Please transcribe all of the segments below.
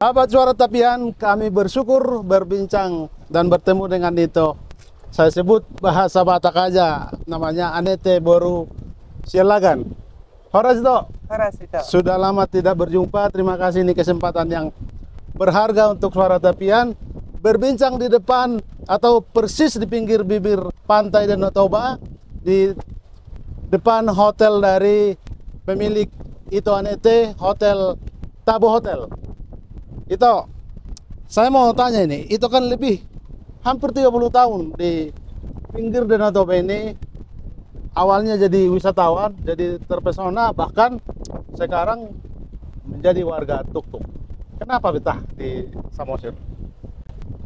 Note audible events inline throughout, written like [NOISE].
Sahabat suara tapian, kami bersyukur berbincang dan bertemu dengan Dito. Saya sebut bahasa Batak aja, namanya Anete Boru Silagan. Horas Dito, Horas itu. sudah lama tidak berjumpa. Terima kasih ini kesempatan yang berharga untuk suara tapian. Berbincang di depan atau persis di pinggir bibir pantai Danau Toba di depan hotel dari pemilik Ito Anete, Hotel Tabo Hotel. Itu saya mau tanya ini, itu kan lebih hampir 30 tahun di pinggir Danau Toba ini awalnya jadi wisatawan, jadi terpesona bahkan sekarang menjadi warga tuk-tuk. Kenapa betah di Samosir?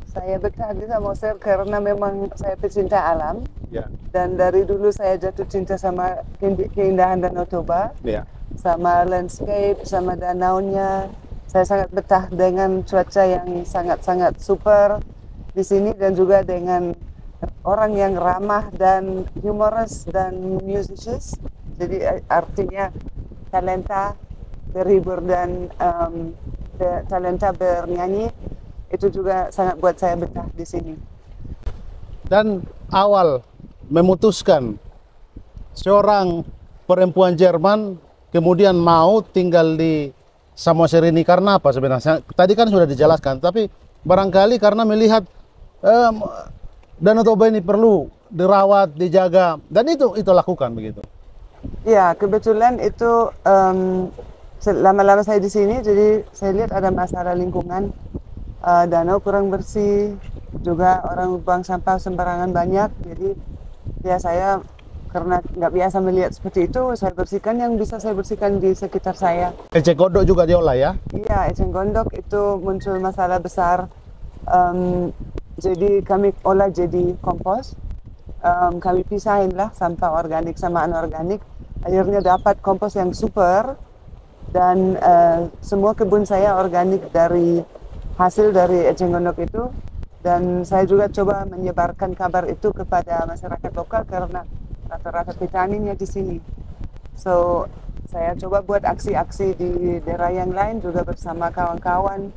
Saya betah di Samosir karena memang saya pecinta alam Ya, dan dari dulu saya jatuh cinta sama keindahan Danau Toba, ya. sama landscape, sama danaunya. Saya sangat betah dengan cuaca yang sangat-sangat super di sini dan juga dengan orang yang ramah dan humorous dan musicians. Jadi eh, artinya talenta berhibur dan be- talenta bernyanyi itu juga sangat buat saya betah di sini. Dan awal memutuskan seorang perempuan Jerman kemudian mau tinggal di Samosir ini karena apa sebenarnya? Tadi kan sudah dijelaskan, tapi barangkali karena melihat em, Danau Toba ini perlu dirawat, dijaga, dan itu itu lakukan begitu. Ya, kebetulan itu se- lama-lama saya di sini, jadi saya lihat ada masalah lingkungan, Eh, danau kurang bersih, juga orang buang sampah sembarangan banyak. Jadi ya saya karena nggak biasa melihat seperti itu, saya bersihkan yang bisa saya bersihkan di sekitar saya. Ecek kodok juga diolah ya. Iya, eceng gondok itu muncul masalah besar. Em, jadi kami olah jadi kompos. Em, kami pisahin lah sampah organik sama anorganik. Akhirnya dapat kompos yang super. Dan eh, semua kebun saya organik dari hasil dari eceng gondok itu. Dan saya juga coba menyebarkan kabar itu kepada masyarakat lokal karena rata-rata petaninya di sini. So, saya coba buat aksi-aksi di daerah yang lain juga bersama kawan-kawan.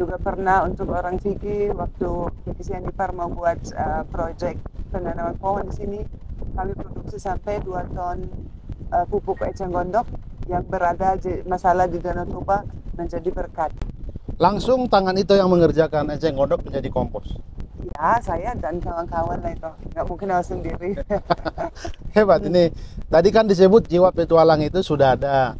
Juga pernah untuk orang Fiki waktu Fiki Sianipar mau buat uh, proyek penanaman pohon di sini. Kami produksi sampai 2 ton uh, pupuk eceng gondok yang berada di, masalah di Danau Toba menjadi berkat. Langsung tangan itu yang mengerjakan eceng kodok menjadi kompos. Ya, saya dan kawan-kawan lah itu. Nggak mungkin harus sendiri. [LAUGHS] Hebat ini. Tadi kan disebut jiwa petualang itu sudah ada.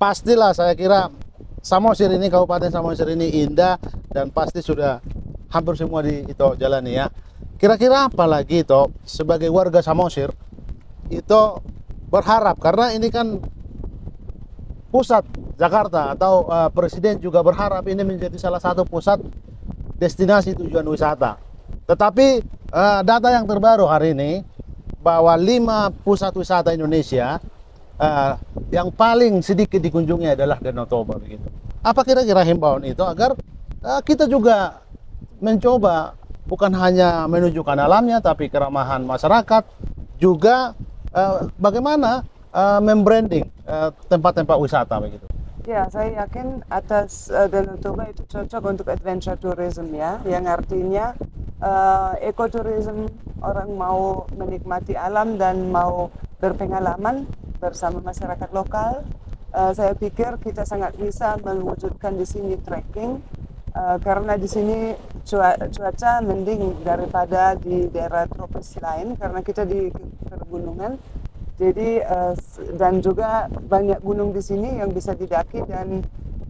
Pastilah saya kira Samosir ini Kabupaten Samosir ini indah dan pasti sudah hampir semua di itu jalani ya. Kira-kira apa lagi itu sebagai warga Samosir itu berharap karena ini kan pusat Jakarta atau uh, presiden juga berharap ini menjadi salah satu pusat destinasi tujuan wisata. Tetapi uh, data yang terbaru hari ini bahwa lima pusat wisata Indonesia uh, yang paling sedikit dikunjungi adalah Danau Toba begitu. Apa kira-kira himbauan itu agar uh, kita juga mencoba bukan hanya menunjukkan alamnya tapi keramahan masyarakat juga uh, bagaimana uh, membranding uh, tempat-tempat wisata begitu. Ya, saya yakin atas uh, Danau Toba itu cocok untuk adventure tourism ya, yang artinya uh, ekoturism orang mau menikmati alam dan mau berpengalaman bersama masyarakat lokal. Uh, saya pikir kita sangat bisa mewujudkan di sini trekking uh, karena di sini cua- cuaca mending daripada di daerah tropis lain karena kita di pegunungan. Jadi s- dan juga banyak gunung di sini yang bisa didaki dan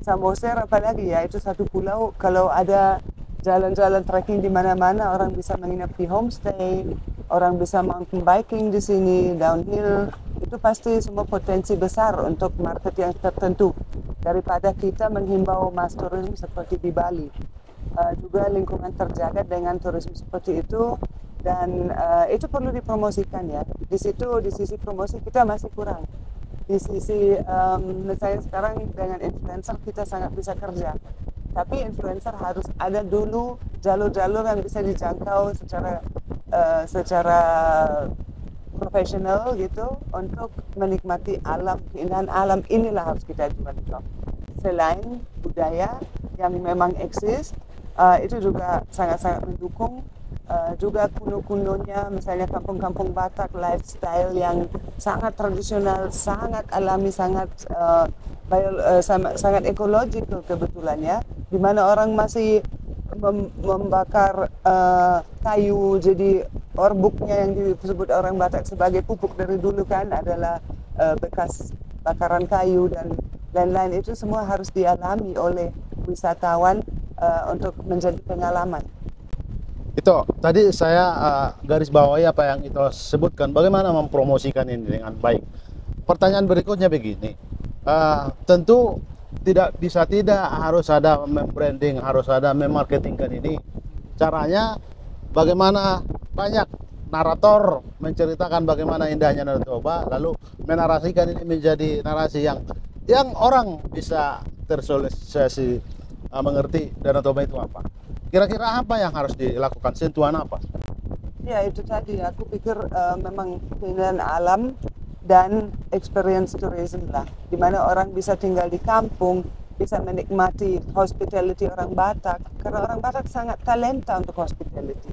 Samosir apalagi ya itu satu pulau. Kalau ada jalan-jalan trekking di mana-mana orang bisa menginap di homestay, orang bisa mountain biking di sini, downhill. Itu pasti semua potensi besar untuk market yang tertentu. Daripada kita menghimbau mass tourism seperti di Bali. Eh, juga lingkungan terjaga dengan turisme seperti itu dan eh, itu perlu dipromosikan ya. Di situ di sisi promosi kita masih kurang. Di sisi em, misalnya sekarang dengan influencer kita sangat bisa kerja. Tapi influencer harus ada dulu jalur-jalur yang bisa dijangkau secara eh, secara profesional gitu untuk menikmati alam keindahan alam inilah harus kita jual itu. Selain budaya yang memang eksis uh, itu juga sangat-sangat mendukung uh, juga kuno-kunonya misalnya kampung-kampung Batak lifestyle yang sangat tradisional sangat alami sangat uh, bio, uh, sangat ekologikal kebetulan ya di mana orang masih mem membakar uh, kayu jadi orbuknya yang disebut orang Batak sebagai pupuk dari dulu kan adalah uh, bekas bakaran kayu dan lain-lain itu semua harus dialami oleh wisatawan uh, untuk menjadi pengalaman. Itu tadi saya uh, garis bawahi apa yang itu sebutkan bagaimana mempromosikan ini dengan baik. Pertanyaan berikutnya begini, uh, tentu tidak bisa tidak harus ada membranding, harus ada memarketingkan ini. Caranya bagaimana banyak narator menceritakan bagaimana indahnya Danau Toba lalu menarasikan ini menjadi narasi yang yang orang bisa tersosialisasi uh, mengerti Danau Toba itu apa. Kira-kira apa yang harus dilakukan? Sentuhan apa? Ya itu tadi aku pikir uh, memang keindahan alam dan experience tourism lah, di mana orang bisa tinggal di kampung, bisa menikmati hospitality orang Batak, karena orang Batak sangat talenta untuk hospitality.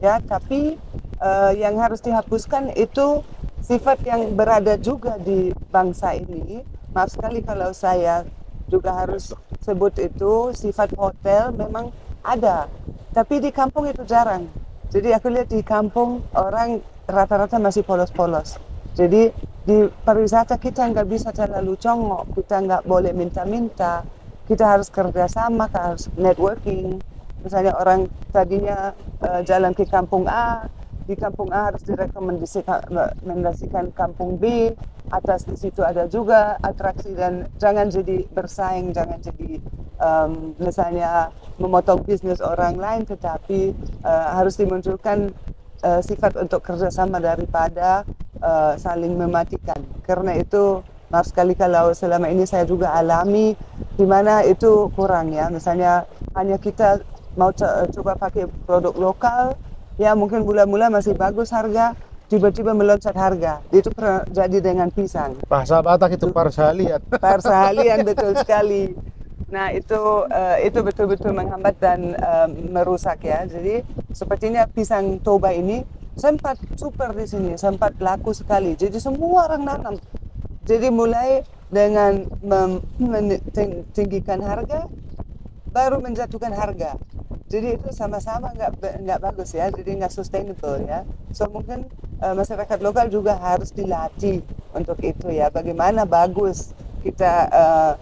Ya, tapi uh, yang harus dihapuskan itu sifat yang berada juga di bangsa ini. Maaf sekali kalau saya juga harus sebut itu sifat hotel memang ada, tapi di kampung itu jarang. Jadi aku lihat di kampung orang rata-rata masih polos-polos. Jadi di pariwisata kita nggak bisa terlalu congok, kita nggak boleh minta-minta, kita harus kerjasama, kita harus networking. Misalnya orang tadinya uh, jalan ke kampung A, di kampung A harus direkomendasikan kampung B, atas di situ ada juga atraksi dan jangan jadi bersaing, jangan jadi um, misalnya memotong bisnis orang lain, tetapi uh, harus dimunculkan uh, sifat untuk kerjasama daripada uh, saling mematikan. Karena itu maaf sekali kalau selama ini saya juga alami di mana itu kurang ya. Misalnya hanya kita mau coba pakai produk lokal, ya mungkin mula-mula masih bagus harga, tiba-tiba meloncat harga. Itu pernah jadi dengan pisang. Bahasa Batak itu parsalian. Parsalian betul sekali. [LAUGHS] Nah itu uh, itu betul-betul menghambat dan uh, merusak ya. Jadi sepertinya pisang toba ini sempat super di sini, sempat laku sekali. Jadi semua orang nanam. Jadi mulai dengan meninggikan harga, baru menjatuhkan harga. Jadi itu sama-sama nggak nggak bagus ya, jadi nggak sustainable ya. So mungkin uh, masyarakat lokal juga harus dilatih untuk itu ya. Bagaimana bagus kita uh,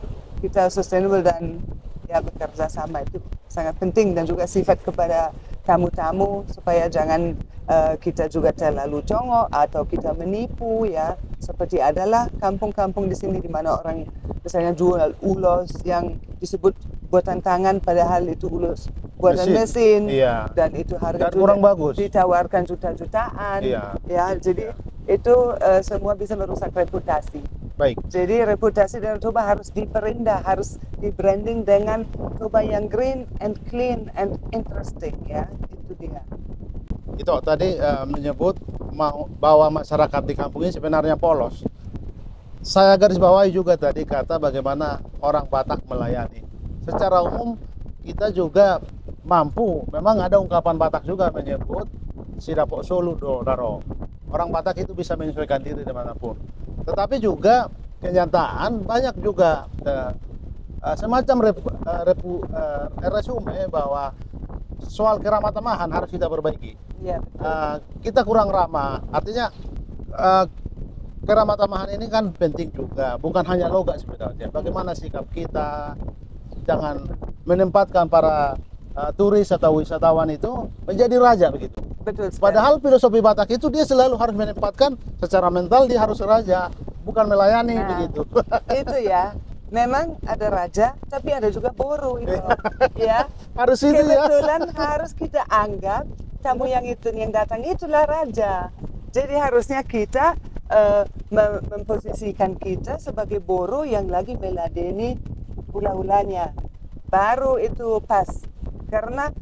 kita sustainable dan ya bekerja sama. Itu sangat penting dan juga sifat kepada tamu-tamu supaya jangan uh, kita juga terlalu congok atau kita menipu ya. Seperti adalah kampung-kampung di sini di mana orang misalnya jual ulos yang disebut buatan tangan padahal itu ulos buatan mesin, mesin. Iya. dan itu harga dan kurang bagus. ditawarkan juta-jutaan. Iya. ya jadi itu uh, semua bisa merusak reputasi Baik. Jadi reputasi dan Toba harus diperindah, harus di branding dengan Toba yang green and clean and interesting ya. Itu dia. Itu tadi uh, menyebut mau bahwa masyarakat di kampung ini sebenarnya polos. Saya garis bawahi juga tadi kata bagaimana orang Batak melayani. Secara umum kita juga mampu. Memang ada ungkapan Batak juga menyebut sidapok solo do daro. Orang Batak itu bisa menyesuaikan diri di mana pun tetapi juga kenyataan banyak juga uh, uh, semacam uh, repu, uh, resume bahwa soal keramatamahan harus kita perbaiki. Ya, uh, kita kurang ramah, artinya uh, keramatamahan ini kan penting juga, bukan hanya logak sebenarnya. Bagaimana sikap kita, jangan menempatkan para uh, turis atau wisatawan itu menjadi raja begitu. Betul. Sekali. Padahal filosofi Batak itu dia selalu harus menempatkan secara mental dia harus raja, bukan melayani nah, begitu. [LAUGHS] Itu ya. Memang ada raja, tapi ada juga boro itu. [LAUGHS] ya. Harus itu ya. Kebetulan harus kita anggap tamu yang itu yang datang itulah raja. Jadi harusnya kita uh, mem memposisikan kita sebagai boro yang lagi meladeni ula-ulanya. Baru itu pas karena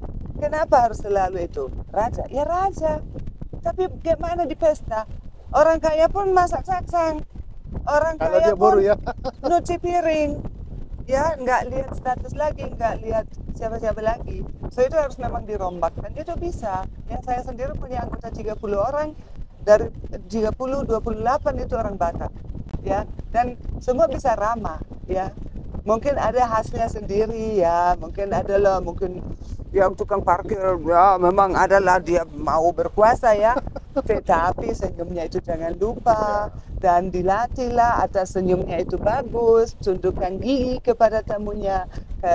kenapa harus selalu itu? Raja, ya raja. Tapi gimana di pesta? Orang kaya pun masak saksang. Orang Kalau kaya pun ya. [LAUGHS] nyuci piring. ya nggak lihat status lagi nggak lihat siapa-siapa lagi so itu harus memang dirombak dan itu bisa ya saya sendiri punya anggota 30 orang dari 30 28 itu orang Batak ya dan semua bisa ramah ya mungkin ada khasnya sendiri ya mungkin adalah mungkin yang tukang parkir ya memang adalah dia mau berkuasa ya. [LAUGHS] Tetapi senyumnya itu jangan lupa. Dan dilatihlah atas senyumnya itu bagus. Tundukkan gigi kepada tamunya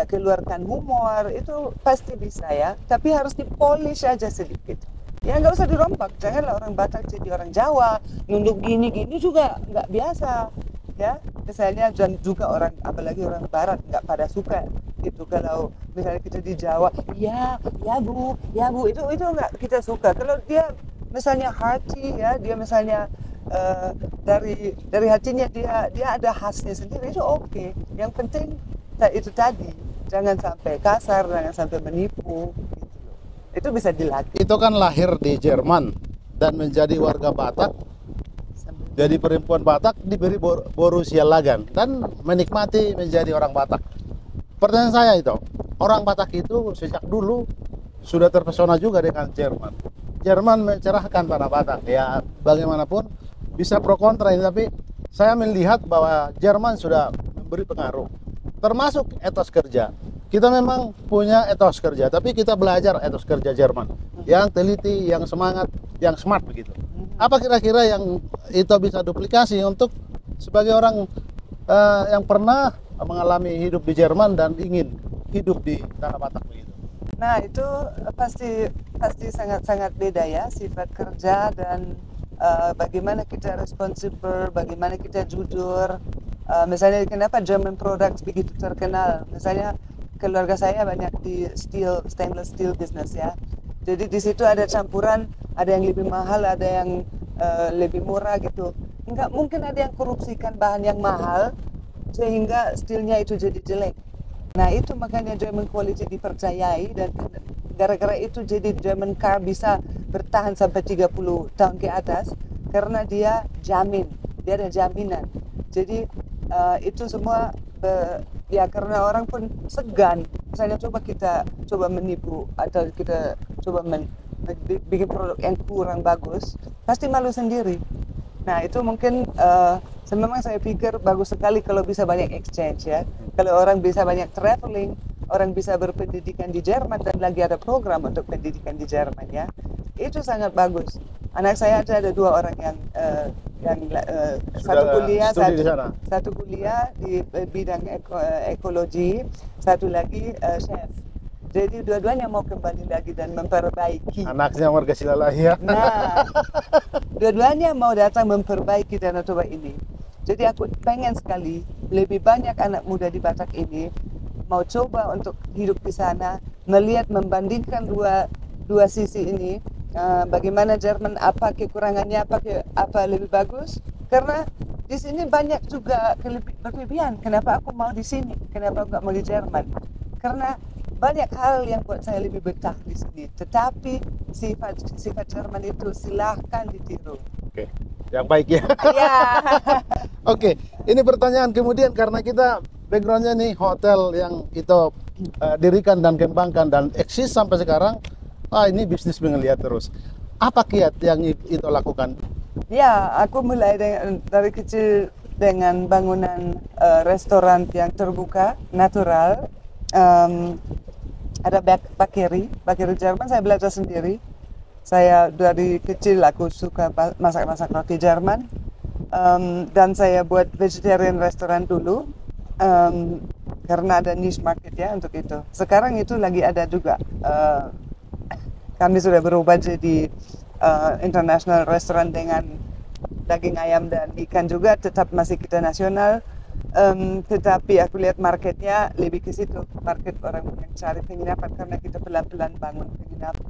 keluarkan humor. Itu pasti bisa ya. Tapi harus dipolish aja sedikit. Ya nggak usah dirombak. Janganlah orang Batak jadi orang Jawa. Nunduk gini gini juga nggak biasa ya. Misalnya dan juga orang apalagi orang Barat nggak pada suka itu kalau misalnya kita di Jawa ya ya bu ya bu itu itu nggak kita suka kalau dia misalnya hati ya dia misalnya uh, dari dari hatinya dia dia ada khasnya sendiri itu oke okay. yang penting itu tadi jangan sampai kasar jangan sampai menipu itu bisa dilatih. Itu kan lahir di Jerman dan menjadi warga Batak. Jadi perempuan Batak diberi bor Borussia Lagan dan menikmati menjadi orang Batak. Pertanyaan saya itu, orang Batak itu sejak dulu sudah terpesona juga dengan Jerman. Jerman mencerahkan tanah Batak. Ya bagaimanapun bisa pro kontra ini, tapi saya melihat bahwa Jerman sudah memberi pengaruh, termasuk etos kerja kita memang punya etos kerja, tapi kita belajar etos kerja Jerman yang teliti, yang semangat, yang smart begitu. Apa kira-kira yang itu bisa duplikasi untuk sebagai orang uh, yang pernah mengalami hidup di Jerman dan ingin hidup di tanah Batak begitu? Nah itu pasti pasti sangat-sangat beda ya sifat kerja dan uh, bagaimana kita responsibel, bagaimana kita jujur. Uh, misalnya kenapa German products begitu terkenal? Misalnya keluarga saya banyak di steel stainless steel business ya jadi di situ ada campuran ada yang lebih mahal ada yang uh, lebih murah gitu nggak mungkin ada yang korupsikan bahan yang mahal sehingga steelnya itu jadi jelek nah itu makanya German quality dipercayai dan gara-gara itu jadi German car bisa bertahan sampai 30 tahun ke atas karena dia jamin dia ada jaminan. Jadi uh, itu semua uh, ya karena orang pun segan. Misalnya coba kita coba menipu atau kita coba men, bikin produk yang kurang bagus pasti malu sendiri nah itu mungkin uh, memang saya pikir bagus sekali kalau bisa banyak exchange ya. Kalau orang bisa banyak traveling orang bisa berpendidikan di Jerman dan lagi ada program untuk pendidikan di Jerman ya. Itu sangat bagus. Anak saya ada ada dua orang yang uh, yang uh, satu kuliah satu, satu kuliah di bidang eko, ekologi satu lagi uh, chef jadi dua-duanya mau kembali lagi dan memperbaiki. Anaknya warga Silalahi ya. Nah dua-duanya mau datang memperbaiki Danau Toba ini. Jadi aku pengen sekali lebih banyak anak muda di Batak ini mau coba untuk hidup di sana melihat membandingkan dua dua sisi ini uh, bagaimana Jerman apa kekurangannya apa ke, apa lebih bagus. Karena di sini banyak juga kelebihan kenapa aku mau di sini? Kenapa aku mau di Jerman? Karena banyak hal yang buat saya lebih betah di sini. Tetapi sifat sifat Jerman itu silahkan ditiru. Oke yang baik ya. Iya. [LAUGHS] Oke ini pertanyaan. Kemudian karena kita backgroundnya nih hotel yang kita uh, dirikan dan kembangkan dan eksis sampai sekarang ah ini bisnis mengelihat terus. Apa kiat yang itu lakukan? Ya aku mulai dengan, dari kecil dengan bangunan uh, restoran yang terbuka natural. Um, ada bak bakeri. Bakeri Jerman saya belajar sendiri. Saya dari kecil aku suka masak-masak roti Jerman. Um, dan saya buat vegetarian restoran dulu. Um, karena ada niche market ya untuk itu. Sekarang itu lagi ada juga uh, kami sudah berubah jadi uh, international restaurant dengan daging ayam dan ikan juga tetap masih kita nasional um, tetapi aku lihat marketnya lebih ke situ market orang yang cari penginapan karena kita pelan-pelan bangun penginapan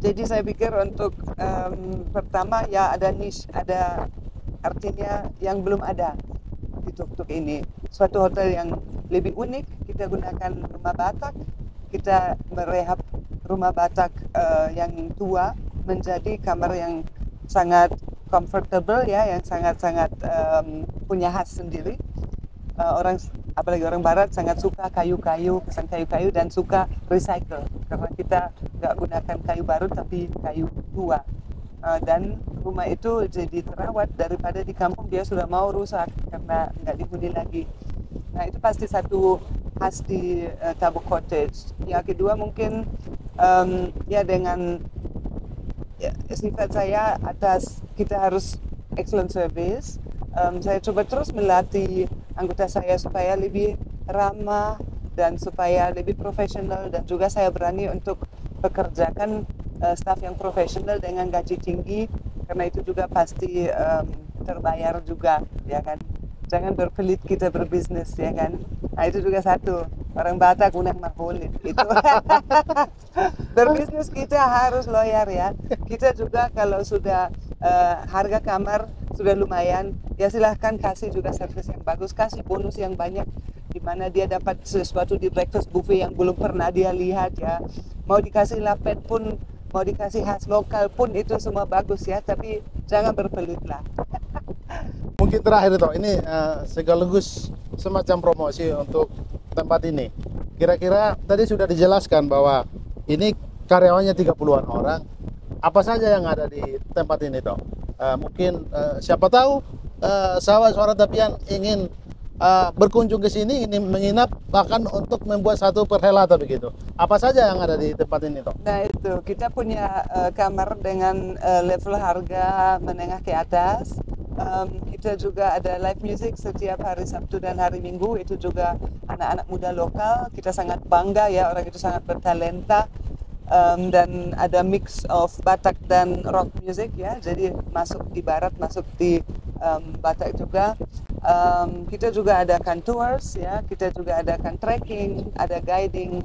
jadi saya pikir untuk um, pertama ya ada niche ada artinya yang belum ada di tuk-tuk ini suatu hotel yang lebih unik kita gunakan rumah batak kita merehab rumah Batak uh, yang tua menjadi kamar yang sangat comfortable ya, yang sangat-sangat um, punya khas sendiri. Uh, orang apalagi orang barat sangat suka kayu-kayu, kesan kayu-kayu dan suka recycle karena kita nggak gunakan kayu baru tapi kayu tua. Uh, dan rumah itu jadi terawat daripada di kampung dia sudah mau rusak karena nggak dihuni lagi. Nah itu pasti satu khas di uh, Cottage. Yang kedua mungkin um, ya dengan ya, sifat saya atas kita harus excellent service. Um, saya coba terus melatih anggota saya supaya lebih ramah dan supaya lebih profesional dan juga saya berani untuk pekerjakan uh, staff yang profesional dengan gaji tinggi. Karena itu juga pasti um, terbayar juga ya kan? Jangan berpelit kita berbisnis ya kan? Nah itu juga satu. Orang Batak unang marholit itu [LAUGHS] berbisnis kita harus loyal ya. Kita juga kalau sudah uh, harga kamar sudah lumayan. Ya silahkan kasih juga servis yang bagus kasih bonus yang banyak di mana dia dapat sesuatu di breakfast buffet yang belum pernah dia lihat ya. Mau dikasih lapet pun mau dikasih khas lokal pun itu semua bagus ya. Tapi jangan berpelit lah. [LAUGHS] Mungkin terakhir itu ini uh, sekaligus semacam promosi untuk tempat ini. Kira-kira tadi sudah dijelaskan bahwa ini karyawannya 30-an orang. Apa saja yang ada di tempat ini toh uh, mungkin uh, siapa tahu uh, sahabat suara tapian ingin uh, berkunjung ke sini ini menginap bahkan untuk membuat satu perhelatan begitu. Apa saja yang ada di tempat ini, toh? Nah itu kita punya uh, kamar dengan uh, level harga menengah ke atas. Um, kita juga ada live music setiap hari Sabtu dan hari Minggu. Itu juga anak-anak muda lokal. Kita sangat bangga ya orang itu sangat bertalenta. Um, dan ada mix of Batak dan rock music ya, jadi masuk di Barat, masuk di um, Batak juga. Um, kita juga adakan tours ya. Kita juga adakan trekking ada guiding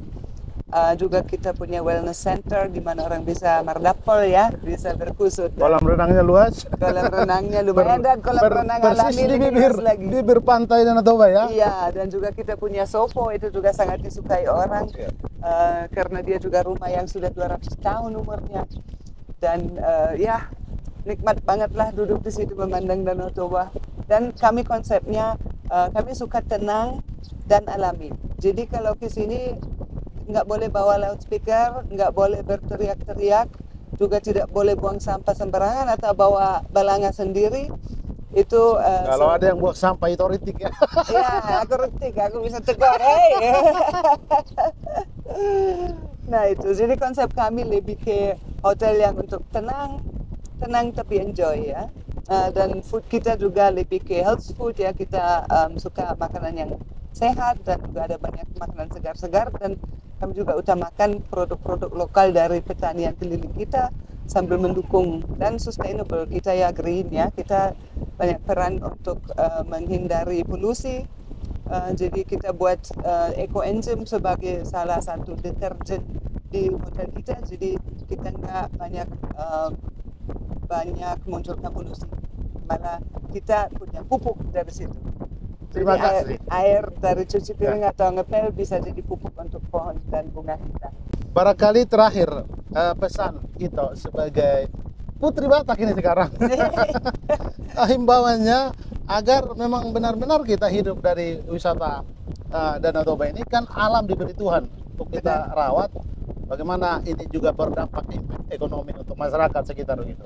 uh, juga kita punya wellness center di mana orang bisa mardapol ya bisa berkusut. Kolam renangnya luas. Kolam renangnya [LAUGHS] lumayan dan kolam ber, renang alami di bibir lagi. bibir pantai dan Toba ya. Iya dan juga kita punya sopo itu juga sangat disukai orang. Uh, karena dia juga rumah yang sudah 200 tahun umurnya. Dan uh, ya nikmat banget lah duduk di situ memandang Danau Toba. Dan kami konsepnya uh, kami suka tenang dan alami. Jadi kalau ke sini nggak boleh bawa loudspeaker, nggak boleh berteriak-teriak, juga tidak boleh buang sampah sembarangan atau bawa balanga sendiri. Itu uh, kalau ada yang buang sampah itu ritik ya. ya, aku ritik, aku bisa tegur. Hey. nah itu, jadi konsep kami lebih ke hotel yang untuk tenang, tenang tapi enjoy ya. Uh, dan food kita juga lebih ke health food ya kita um, suka makanan yang sehat dan juga ada banyak makanan segar-segar dan kami juga utamakan produk-produk lokal dari petani yang keliling kita sambil mendukung. Dan sustainable kita ya green ya kita banyak peran untuk uh, menghindari polusi. Uh, jadi kita buat uh, eco enzim sebagai salah satu deterjen di hotel kita. Jadi kita nggak banyak uh, banyak munculkan polusi. Malah kita punya pupuk dari situ Terima jadi kasih. Air, air dari cuci piring ya. atau ngepel bisa jadi pupuk untuk pohon dan bunga kita. Barangkali terakhir uh, pesan kita sebagai putri Batak ini sekarang. [LAUGHS] Himbauannya agar memang benar-benar kita hidup dari wisata uh, Danau Toba ini kan alam diberi Tuhan untuk kita rawat. Bagaimana ini juga berdampak ekonomi untuk masyarakat sekitar itu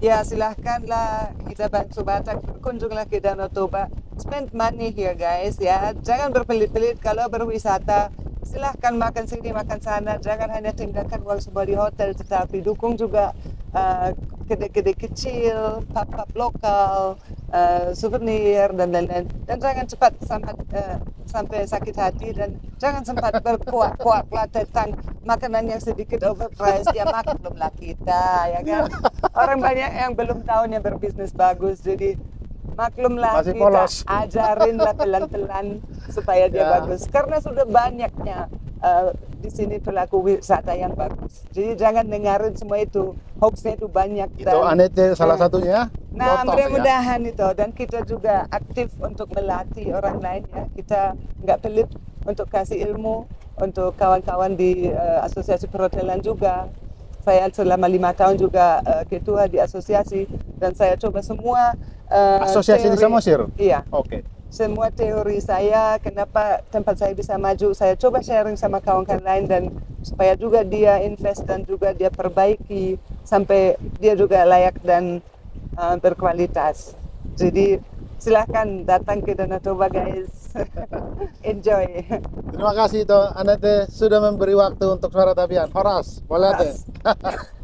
ya silahkanlah kita bantu Batak. Kunjunglah ke Danau Toba. Spend money here guys ya. Jangan berpelit-pelit kalau berwisata. Silahkan makan sini makan sana. Jangan hanya tinggalkan uang semua di hotel tetapi dukung juga uh, kedai-kedai kecil pub-pub lokal uh, souvenir dan lain-lain dan jangan cepat sampai uh, sampai sakit hati dan jangan sempat berkuat-kuat tentang makanan yang sedikit overpriced ya maklumlah kita ya kan [LAUGHS] orang banyak yang belum tahu yang berbisnis bagus jadi maklumlah Masih kita polos. ajarinlah pelan-pelan [LAUGHS] supaya dia Ya. bagus karena sudah banyaknya uh, di sini pelaku wisata yang bagus jadi jangan dengarin semua itu hoaxnya itu banyak itu Anete salah Eh, satunya Nah, ya. mudah-mudahan itu dan kita juga aktif untuk melatih orang lain ya. Kita nggak pelit untuk kasih ilmu untuk kawan-kawan di eh, asosiasi perhotelan juga. Saya selama lima tahun juga eh, ketua di asosiasi dan saya coba semua eh, Asosiasi di teori- Samosir? Iya. Oke. Semua teori saya, kenapa tempat saya bisa maju, saya coba sharing sama kawan-kawan lain dan supaya juga dia invest dan juga dia perbaiki sampai dia juga layak dan uh, berkualitas. Jadi silahkan datang ke Danau Toba guys, [LAUGHS] enjoy. Terima kasih toh Anete sudah memberi waktu untuk suara tabian. Horas, boleh Horas. [LAUGHS]